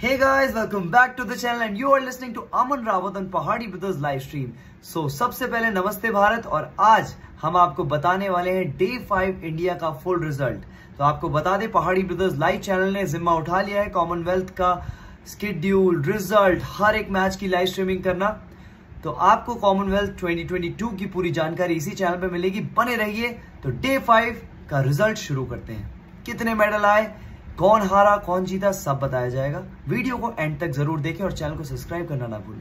Hey guys, welcome back to the channel and you are listening to Aman Rawat on Pahadi Brothers live stream. So सबसे पहले नमस्ते भारत और आज हम आपको बताने वाले हैं डे फाइव इंडिया का फुल रिज़ल्ट तो आपको बता दें पहाड़ी ब्रदर्स लाइव चैनल ने जिम्मा उठा लिया है कॉमनवेल्थ का स्केड्यूल रिज़ल्ट हर एक मैच की लाइव स्ट्रीमिंग करना। तो आपको कॉमनवेल्थ 2022 की पूरी जानकारी इसी चैनल पर मिलेगी। बने रहिए तो डे फाइव का रिज़ल्ट शुरू करते हैं। कितने मेडल आए? कौन हारा, कौन जीता, सब बताया जाएगा। वीडियो को एंड तक ज़रूर देखें और चैनल को सब्सक्राइब करना ना भूलें।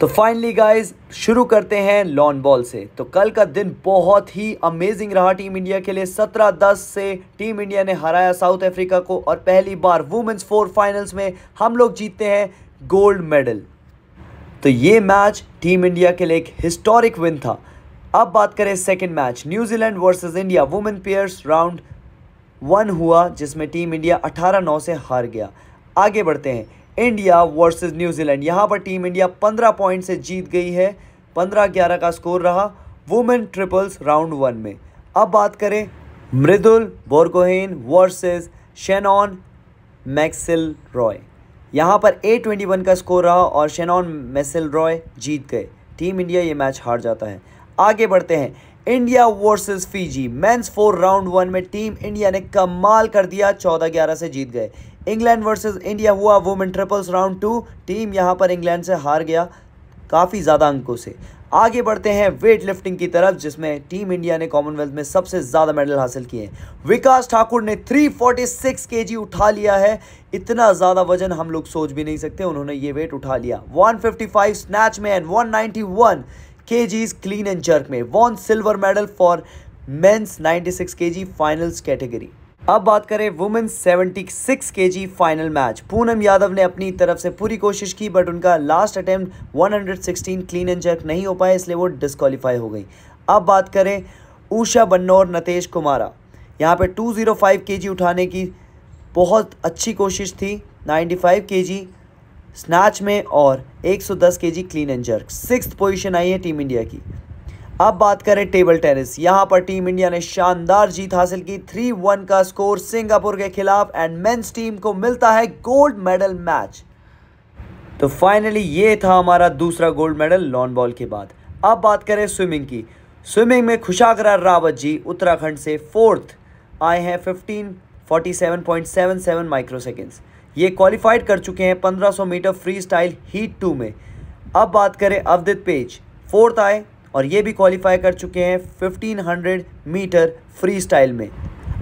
तो फाइनली गाइस शुरू करते हैं लॉन बॉल से। तो कल का दिन बहुत ही अमेजिंग रहा टीम इंडिया के लिए। 17-10 से टीम इंडिया ने हराया साउथ अफ्रीका को और पहली बार वुमेन्स फोर फाइनल्स में हम लोग जीतते हैं गोल्ड मेडल तो ये मैच टीम इंडिया के लिए एक हिस्टोरिक विन था। अब बात करें second match New Zealand versus India women pairs round one हुआ, जिसमें टीम इंडिया 18-9 से हार गया। आगे बढ़ते हैं। इंडिया वर्सेस न्यूजीलैंड यहाँ पर टीम इंडिया 15 पॉइंट से जीत गई है। 15-11 का स्कोर रहा वुमेन ट्रिपल्स राउंड वन में। अब बात करें Mridul Borgohain versus Shannon McIlroy यहाँ पर ए ट्वेंटी वन का स्कोर रहा और शेनॉन मैसिल रॉय जीत गए। टीम इंडिया ये मैच हार जाता है। आगे बढ़ते हैं। India versus Fiji. Men's fours round one में टीम इंडिया ने कमाल कर दिया, चौदह ग्यारह से जीत गए। इंग्लैंड वर्सेस इंडिया हुआ women triples round two. Team यहाँ पर इंग्लैंड से हार गया, काफ़ी ज़्यादा अंकों से। आगे बढ़ते हैं वेट लिफ्टिंग की तरफ़, जिसमें टीम इंडिया ने कॉमनवेल्थ में सबसे ज़्यादा मेडल हासिल किए हैं। विकास ठाकुर ने 346 केजी उठा लिया है। इतना ज़्यादा वज़न हम लोग सोच भी नहीं सकते, उन्होंने ये वेट उठा लिया। 155 स्नैच में and 191 kgs clean and jerk में, won silver medal for men's 96 kg finals category अब बात करें women's 76 KG final match Poonam Yadav ने अपनी तरफ़ से पूरी कोशिश की बट उनका last attempt 116 clean and jerk नहीं हो पाया, इसलिए वो डिस्कालीफाई हो गई। अब बात करें उषा बन्नौर, नतेश कुमारा। यहाँ पे 205 केजी उठाने की बहुत अच्छी कोशिश थी 95 केजी स्नैच में और 110 KG clean and jerk six position आई है टीम इंडिया की। अब बात करें टेबल टेनिस यहाँ पर टीम इंडिया ने शानदार जीत हासिल की। थ्री वन का स्कोर सिंगापुर के खिलाफ एंड मेंस टीम को मिलता है गोल्ड मेडल मैच तो फाइनली ये था हमारा दूसरा गोल्ड मेडल लॉन बॉल के बाद। अब बात करें स्विमिंग की। स्विमिंग में खुशागरा रावत जी उत्तराखंड से फोर्थ आए हैं fifteen forty seven point seven seven micro seconds ये क्वालिफाइड कर चुके हैं 1500 metre free style heat two में। अब बात करें अवदित पेज फोर्थ आए और ये भी क्वालिफाई कर चुके हैं 1500 मीटर फ्री स्टाइल में।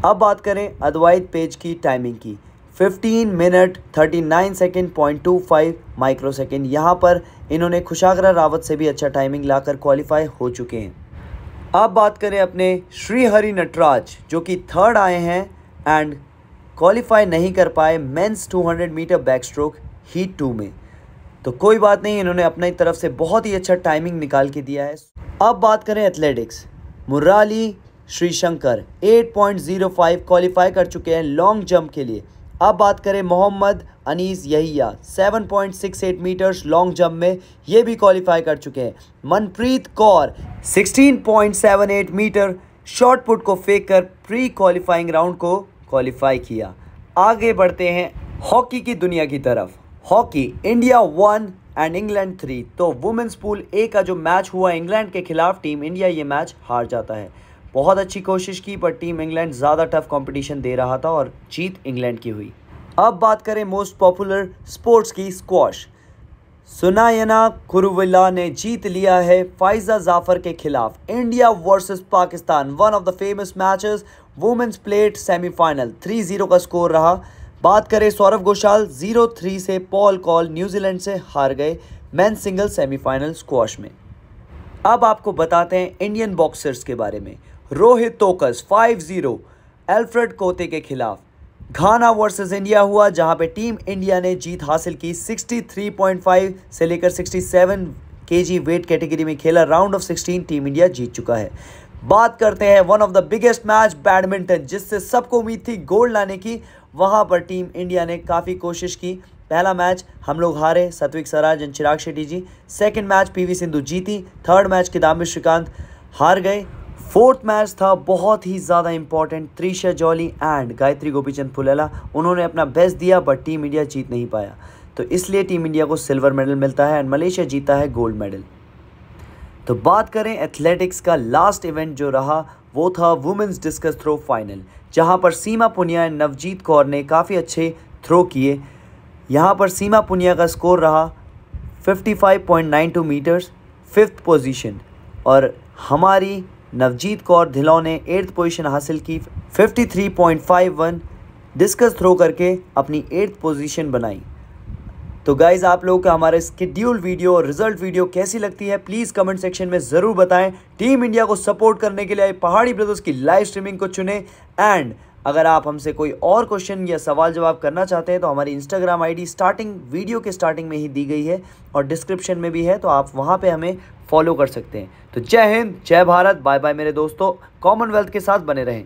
अब बात करें अद्वैत पेज की टाइमिंग की। 15 minute 39 second point two five micro second यहाँ पर इन्होंने खुशागरा रावत से भी अच्छा टाइमिंग लाकर क्वालिफाई हो चुके हैं। अब बात करें अपने श्रीहरि नटराज, जो कि थर्ड आए हैं एंड क्वालिफाई नहीं कर पाए men's 200 metre backstroke heat two में। तो कोई बात नहीं, इन्होंने अपनी तरफ़ से बहुत ही अच्छा टाइमिंग निकाल के दिया है। अब बात करें एथलेटिक्स मुराली श्रीशंकर 8.05 क्वालिफाई कर चुके हैं लॉन्ग जंप के लिए। अब बात करें Mohammed Anees Yahiya 7.68 metres long jump में ये भी क्वालिफाई कर चुके हैं। Manpreet Kaur 16.78 metre shot put को फेंक कर प्री क्वालिफाइंग राउंड को क्वालिफाई किया। आगे बढ़ते हैं हॉकी की दुनिया की तरफ़। Hockey, India one and England three तो वुमेंस पूल ए का जो मैच हुआ इंग्लैंड के खिलाफ टीम इंडिया ये मैच हार जाता है। बहुत अच्छी कोशिश की पर टीम इंग्लैंड ज़्यादा टफ कंपटीशन दे रहा था और जीत इंग्लैंड की हुई। अब बात करें मोस्ट पॉपुलर स्पोर्ट्स की स्क्वाश सुनायना कुरुविला ने जीत लिया है फाइजा जाफ़र के खिलाफ। India versus Pakistan one of the famous matches women's plate semifinal. 3-0 का स्कोर रहा। बात करें सौरभ घोषाल 0-3 से पॉल कॉल न्यूजीलैंड से हार गए मैन सिंगल सेमीफाइनल स्क्वाश में। अब आपको बताते हैं इंडियन बॉक्सर्स के बारे में। रोहित तोकस 5-0 एल्फ्रेड कोते के खिलाफ। घाना वर्सेस इंडिया हुआ, जहाँ पे टीम इंडिया ने जीत हासिल की। 63.5 से लेकर 67 केजी वेट कैटेगरी में खेला। राउंड ऑफ़ 16 टीम इंडिया जीत चुका है। बात करते हैं one of the biggest match badminton जिससे सबको उम्मीद थी गोल्ड लाने की। वहाँ पर टीम इंडिया ने काफ़ी कोशिश की। पहला मैच हम लोग हारे, Satwik Sairaj and Chirag Shetty ji. Second match PV Sindhu जीती। थर्ड मैच किदाम्बी श्रीकांत हार गए। फोर्थ मैच था बहुत ही ज़्यादा इंपॉर्टेंट त्रिशा जॉली एंड गायत्री गोपीचंद फुलेला। उन्होंने अपना बेस्ट दिया बट टीम इंडिया जीत नहीं पाया। तो इसलिए टीम इंडिया को सिल्वर मेडल मिलता है एंड मलेशिया जीता है गोल्ड मेडल तो बात करें एथलेटिक्स का लास्ट इवेंट जो रहा, वो था वुमेंस डिस्कस थ्रो फाइनल जहाँ पर सीमा पुनिया एंड नवजीत कौर ने काफ़ी अच्छे थ्रो किए। यहाँ पर सीमा पुनिया का स्कोर रहा 55.92 मीटर्स फिफ्थ पोजीशन और हमारी नवजीत कौर धिलों ने एट्थ पोजीशन हासिल की 53.51 डिस्कस थ्रो करके अपनी एट्थ पोजीशन बनाई। तो गाइज़ आप लोगों का हमारे स्केड्यूल वीडियो और रिज़ल्ट वीडियो कैसी लगती है प्लीज़ कमेंट सेक्शन में ज़रूर बताएँ। टीम इंडिया को सपोर्ट करने के लिए पहाड़ी ब्रदर्स की लाइव स्ट्रीमिंग को चुने। एंड अगर आप हमसे कोई और क्वेश्चन या सवाल जवाब करना चाहते हैं तो हमारी इंस्टाग्राम आईडी स्टार्टिंग वीडियो के स्टार्टिंग में ही दी गई है और डिस्क्रिप्शन में भी है तो आप वहाँ पे हमें फॉलो कर सकते हैं। तो जय हिंद, जय भारत बाय बाय मेरे दोस्तों। कॉमनवेल्थ के साथ बने रहें।